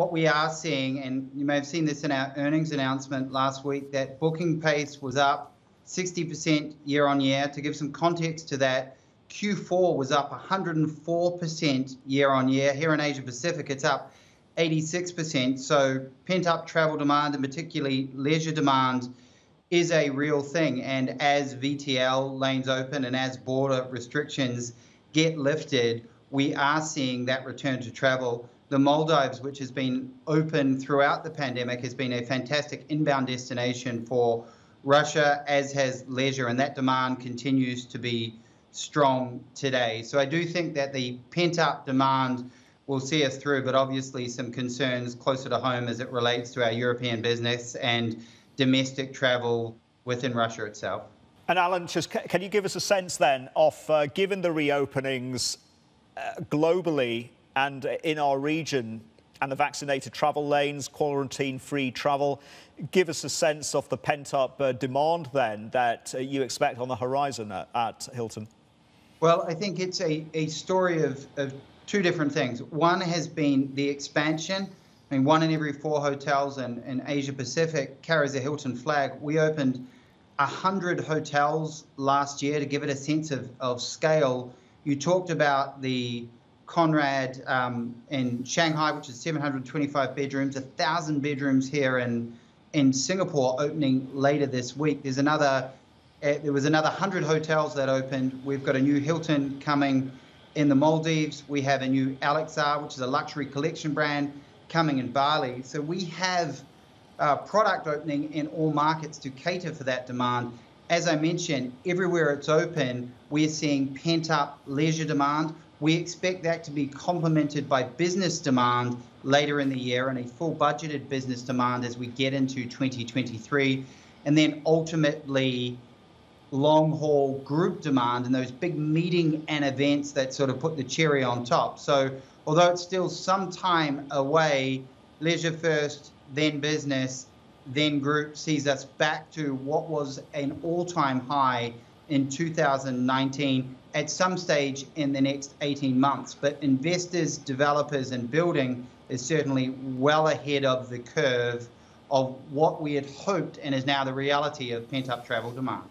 what we are seeing, and you may have seen this in our earnings announcement last week, that booking pace was up 60% year on year. To give some context to that, Q4 was up 104% year on year. Here in Asia Pacific, it's up 86%. So pent up travel demand and particularly leisure demand is a real thing. And as VTL lanes open and as border restrictions get lifted, we are seeing that return to travel. The Maldives, which has been open throughout the pandemic, has been a fantastic inbound destination for Russia, as has leisure, and that demand continues to be strong today. So I do think that the pent up demand will see us through, but obviously some concerns closer to home as it relates to our European business and domestic travel within Russia itself. And Alan, just can you give us a sense then of, uh, given the reopenings uh, globally and in our region, and the vaccinated travel lanes, quarantine-free travel, give us a sense of the pent-up uh, demand then that uh, you expect on the horizon at, at Hilton. Well, I think it's a, a story of, of two different things. One has been the expansion. I mean, one in every four hotels in, in Asia Pacific carries a Hilton flag. We opened 100 hotels last year to give it a sense of, of scale. You talked about the Conrad um, in Shanghai, which is 725 bedrooms, 1,000 bedrooms here in, in Singapore opening later this week. There's another uh, there was another 100 hotels that opened. We've got a new Hilton coming in the Maldives. We have a new LXR, which is a luxury collection brand, coming in Bali. So we have uh, product opening in all markets to cater for that demand. As I mentioned, everywhere it's open, we're seeing pent up leisure demand. We expect that to be complemented by business demand later in the year and a full budgeted business demand as we get into 2023. And then ultimately, long haul group demand and those big meeting and events that sort of put the cherry on top. So, although it's still some time away, leisure first, then business, then group sees us back to what was an all time high in 2019 at some stage in the next 18 months. But investors, developers, and building is certainly well ahead of the curve of what we had hoped and is now the reality of pent up travel demand.